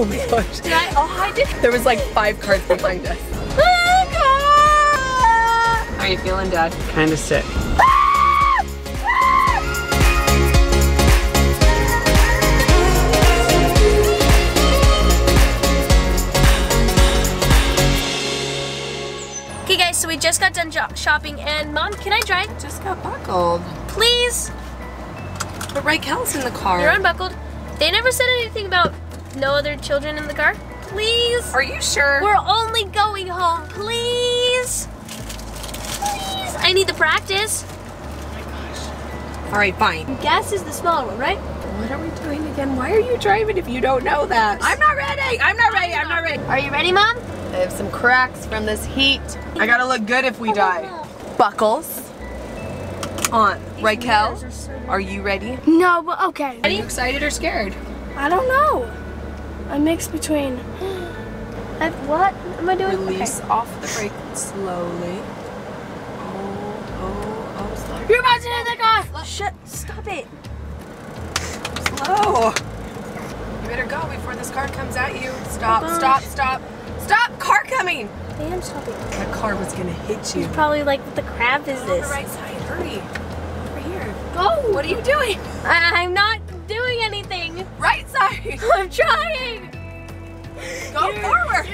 Oh my gosh. Did I? Oh, I did. There was like five cars behind us. How are you feeling, Dad? Kind of sick. Okay, guys, so we just got done shopping, and Mom, can I drive? Just got buckled. Please? But Rykel's in the car. You're unbuckled. They never said anything about no other children in the car. Please? Are you sure? We're only going home, please? Please? I need the practice. Oh my gosh. All right, fine. Gas is the smaller one, right? What are we doing again? Why are you driving if you don't know that? I'm not ready. I'm not ready. I'm not ready. Are you ready, Mom? I have some cracks from this heat. I gotta look good if we die. Buckles. On. Rykel, are you ready? No, but okay. Are you excited or scared? I don't know. A mix between. I, what am I doing? Release off the brake slowly. Oh, oh, oh, slow. You're about to hit the car. Shut. Stop it. Slow. You better go before this car comes at you. Stop, Oh, stop, stop. Stop! Car coming! I am stopping. That car was gonna hit you. He's Probably like, what the crap is this On the right side, hurry. Over here. Go. What are you doing? I, I'm not doing anything.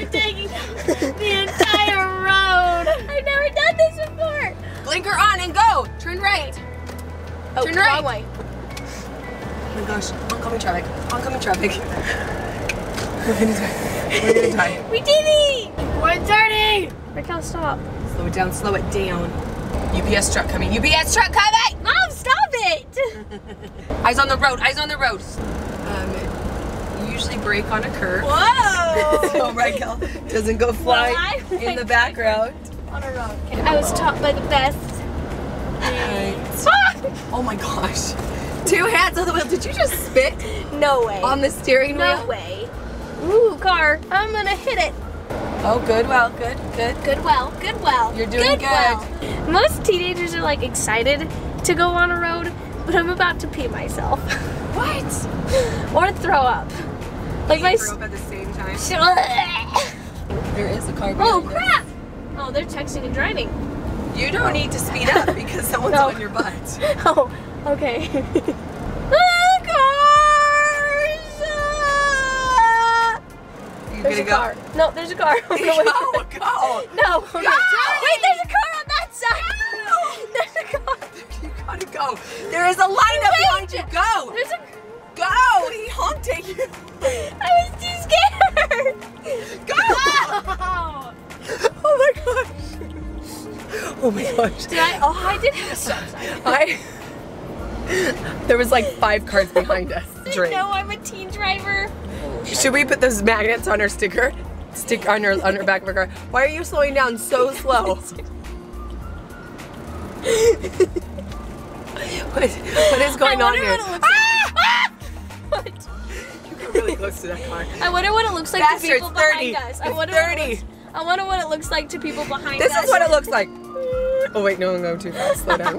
You're taking the entire road. I've never done this before. Blinker on and go! Turn right! Oh, Turn right. wrong way. Oh my gosh, oncoming traffic. Oncoming traffic. We're gonna die. We're gonna die. We did it. 130. Rykel, stop. Slow it down, slow it down. UPS truck coming. UPS truck coming! Mom, stop it. Eyes on the road, eyes on the road. Um, usually brake on a curve. Whoa. Oh so Rykel doesn't go flying I in the background. On a road. I was taught by the best. Oh my gosh. Two hands on the wheel. Did you just spit No way. on the steering no wheel? No way. Ooh, car. I'm gonna hit it. Oh, good, well, good, good. Good well. Good well. You're doing good. well. Most teenagers are like excited to go on a road, but I'm about to pee myself. What? or throw up. Like my. You up at the same time. There is a car oh behind us. crap! Oh, they're texting and driving. You don't need to speed up because someone's No. on your butt. Oh, okay. Oh, cars! You There's gonna a car. No, there's a car. I'm. Go, go. No. Go! Wait, there's a car on that side. There's a car. You gotta go. There is a lineup behind you. Go. There's a. Go. He honked at you. Oh my gosh. Did I? Oh, I did have a stop sign. I. There was like five cars behind us. Drink. No, I'm a teen driver. Should we put those magnets on our sticker? Stick on our on our back of our car. Why are you slowing down so slow? what, what is going on here? what. Ah! What? You got really close to that car. I wonder what it looks like to people 30. behind us. I wonder What 30. it looks, I wonder what it looks like to people behind This us. This is what it looks like. Oh wait, no, I'm going too fast. Slow down.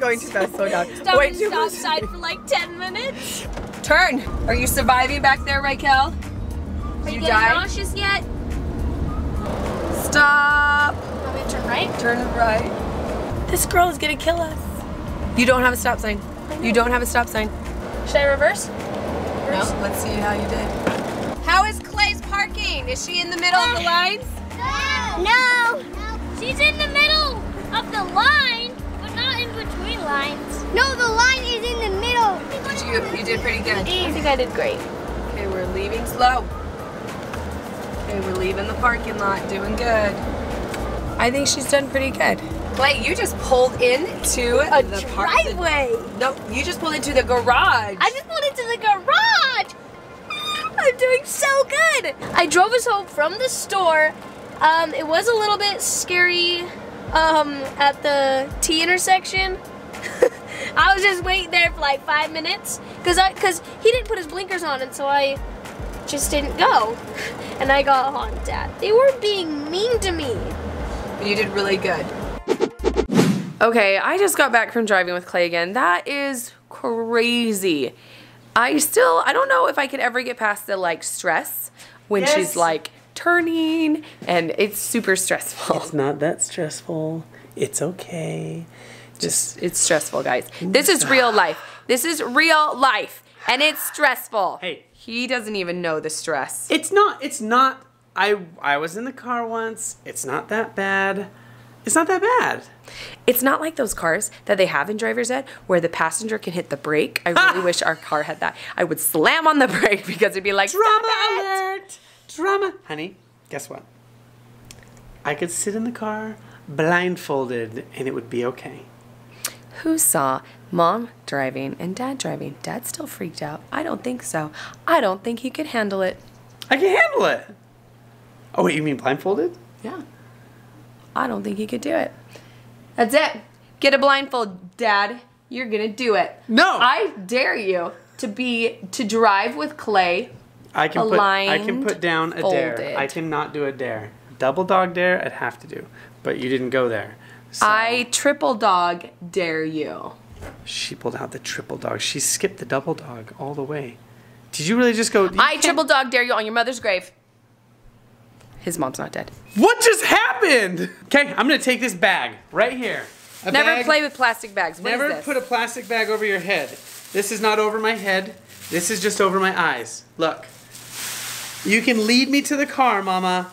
going too fast. Slow down. Stop Way at too stop fast. sign for like 10 minutes. Turn. Are you surviving back there, Rykel? Are you you getting nauseous yet? Stop. Want me to turn right? Turn right. This girl is gonna kill us. You don't have a stop sign. You don't have a stop sign. Should I reverse? No. Let's see how you did. How is Klai's parking? Is she in the middle of the lines? The line, but not in between lines. No, the line is in the middle. But you, you did pretty good. I think I did great. Okay, we're leaving slow. Okay, we're leaving the parking lot, doing good. I think she's done pretty good. Klai, you just pulled into A the park- driveway. No, you just pulled into the garage. I just pulled into the garage. I'm doing so good. I drove us home from the store. Um, it was a little bit scary um, at the T intersection. I was just waiting there for like five minutes because I because he didn't put his blinkers on, and so I just didn't go. And I got honked at. They were being mean to me. You did really good. Okay, I just got back from driving with Klai again. That is crazy. I still, I don't know if I could ever get past the like stress when Yes. she's like turning and it's super stressful. It's not that stressful. It's okay. Just It's stressful, guys. This is real life. This is real life. And it's stressful. Hey. He doesn't even know the stress. it's not it's not I I was in the car once. It's not that bad. It's not that bad. It's not like those cars that they have in driver's ed where the passenger can hit the brake. I really wish our car had that. I would slam on the brake because it'd be like Drama alert! Drama. Honey, guess what? I could sit in the car blindfolded and it would be okay. Who saw mom driving and dad driving? Dad still freaked out. I don't think so. I don't think he could handle it. I can handle it. Oh wait, you mean blindfolded? Yeah. I don't think he could do it. That's it. Get a blindfold, Dad. You're gonna do it. No. I dare you to be to drive with Klai. I can put I can put down a folded. dare. I cannot do a dare. Double dog dare I'd have to do. But you didn't go there. So I triple dog dare you. she pulled out the triple dog. She skipped the double dog all the way. Did you really just go I triple dog dare you on your mother's grave. His mom's not dead. What just happened? Okay, I'm gonna take this bag right here. A Never bag- play with plastic bags. What Never put a plastic bag over your head. This is not over my head. This is just over my eyes. Look. You can lead me to the car, Mama.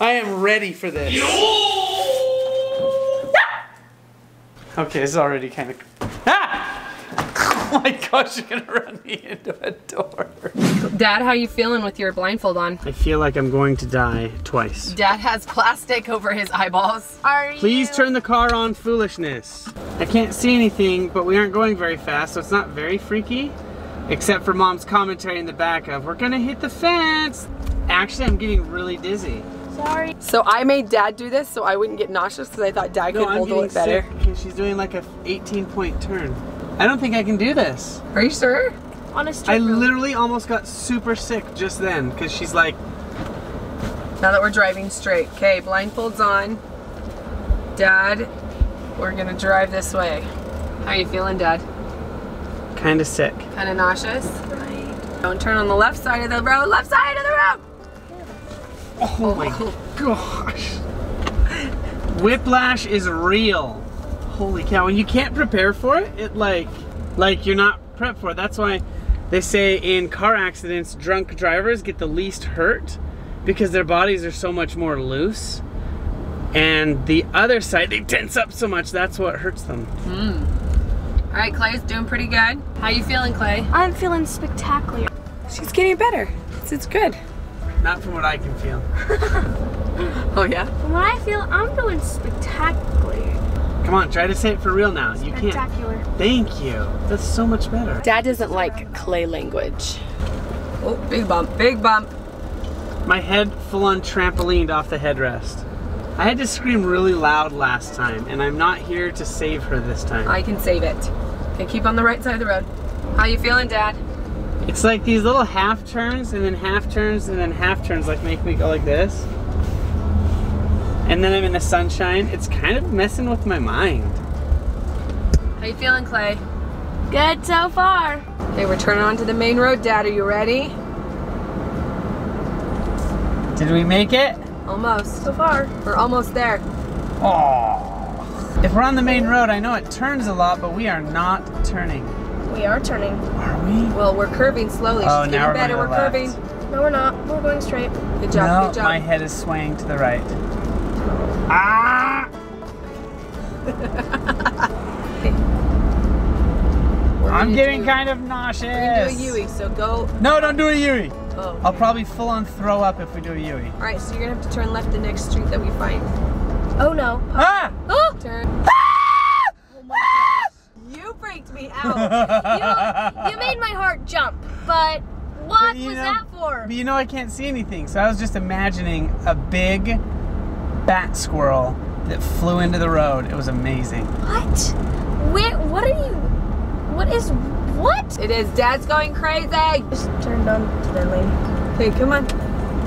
I am ready for this. Okay, this is already kind of. Ah! Oh my gosh, you're gonna run me into a door. Dad, how you feeling with your blindfold on? I feel like I'm going to die twice. Dad has plastic over his eyeballs. Are Please you- turn the car on, foolishness. I can't see anything, but we aren't going very fast, so it's not very freaky. Except for mom's commentary in the back of, we're gonna hit the fence. Actually, I'm getting really dizzy. Sorry. So I made Dad do this so I wouldn't get nauseous because I thought Dad No, could I'm handle getting it better. sick because she's doing like a 18 point turn. I don't think I can do this. Are you sure? On a strip I road. literally almost got super sick just then because she's like, Now that we're driving straight. Okay, blindfolds on. Dad, we're gonna drive this way. How you feeling, Dad? Kind of sick. Kind of nauseous? Right. Don't turn on the left side of the road. Left side of the road! Oh my gosh. Whiplash is real. Holy cow. When you can't prepare for it, it like like you're not prepped for it. That's why they say in car accidents drunk drivers get the least hurt because their bodies are so much more loose. And the other side they tense up so much that's what hurts them. Hmm. All right, Klai's doing pretty good. How you feeling, Klai? I'm feeling spectacular. She's getting better. It's, it's good. Not from what I can feel. Oh, yeah? From what I feel, I'm doing spectacular. Come on, try to say it for real now. You can't. Spectacular. Thank you. That's so much better. Dad doesn't like clay language. Oh, big bump, big bump. My head full on trampolined off the headrest. I had to scream really loud last time, and I'm not here to save her this time. I can save it. Okay, keep on the right side of the road. How you feeling, Dad? It's like these little half turns, and then half turns, and then half turns, like make me go like this. And then I'm in the sunshine. It's kind of messing with my mind. How you feeling, Klai? Good so far. Okay, we're turning onto the main road, Dad. Are you ready? Did we make it? Almost. So far. We're almost there. Oh. If we're on the main road, I know it turns a lot, but we are not turning. We are turning. Are we? Well, we're curving slowly. Oh, She's now getting we're better. going We're the curving. No, we're not. We're going straight. Good job. no, good job. my head is swaying to the right. Ah! I'm getting do- kind of We're nauseous. gonna do a Yui, so go. No, don't do a Yui. Oh. I'll probably full on throw up if we do a Yui. All right, so you're gonna have to turn left the next street that we find. Oh no. Ah! Oh! Ah! Turn. Oh my gosh. You freaked me out. You, you made my heart jump, but what But was know- that for? But you know I can't see anything, so I was just imagining a big bat squirrel that flew into the road. It was amazing. What? Where? What are you? What is? What? it is. Dad's going crazy. Just turned on to that lane. Okay, come on.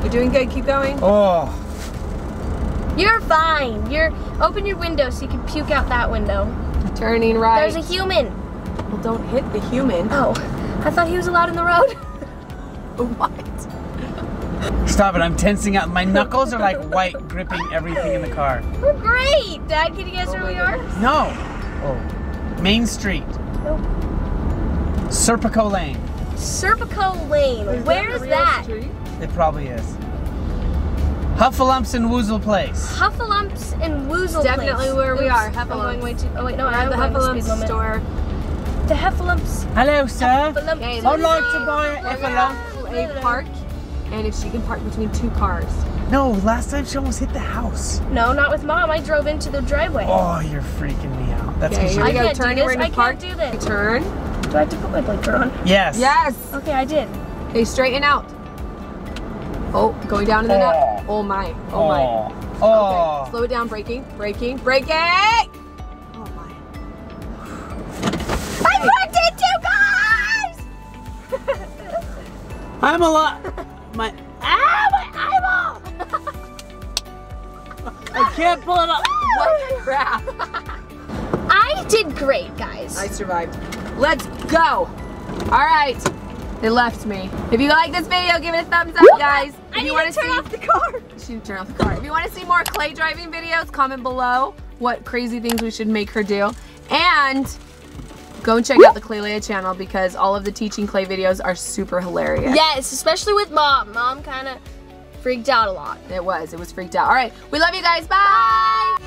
You're doing good. Keep going. Oh, You're fine. You're open your window so you can puke out that window. Turning right. There's a human. Well, don't hit the human. Oh, I thought he was allowed in the road. What? Stop it, I'm tensing up. My knuckles are like white, gripping everything in the car. We're great. Dad, can you guess Oh where my we are? No. Oh. Main Street. Nope. Serpico Lane. Serpico Lane. Where's that? It probably is. Heffalumps and Woozle Place. Heffalumps and Woozle Definitely Place. where we Oops, are, I'm Heffalumps. going way too. Oh wait, no, I'm the going the Heffalump store. The Heffalumps. Hello, sir. Heffalumps. Okay, I'd like to buy a We're Heffalump. a park, and if she can park between two cars. No, last time she almost hit the house. No, not with mom. I drove into the driveway. Oh, you're freaking me out. That's Okay, because here I we go. can't do Turn this. I park. can't do this. Turn. Do I have to put my blinker on? Yes. Yes. Okay, I did. Okay, straighten out. Oh, going down in the nut. Oh. Oh my. Oh my. Oh. Oh. Okay, slow it down. Braking. Braking. Braking. Oh my. I parked it too, guys! I'm a lot. My. Ah, my eyeball! I can't pull it up. What the crap? I did great, guys. I survived. Let's go. All right. They left me. If you like this video, give it a thumbs up, guys. If I you want to turn see, off the car. She didn't turn off the car. If you want to see more Klai driving videos, comment below what crazy things we should make her do. And go and check out the Claylea channel because all of the teaching Klai videos are super hilarious. Yes, especially with mom. Mom kind of freaked out a lot. It was. It was freaked out. All right. We love you guys. Bye.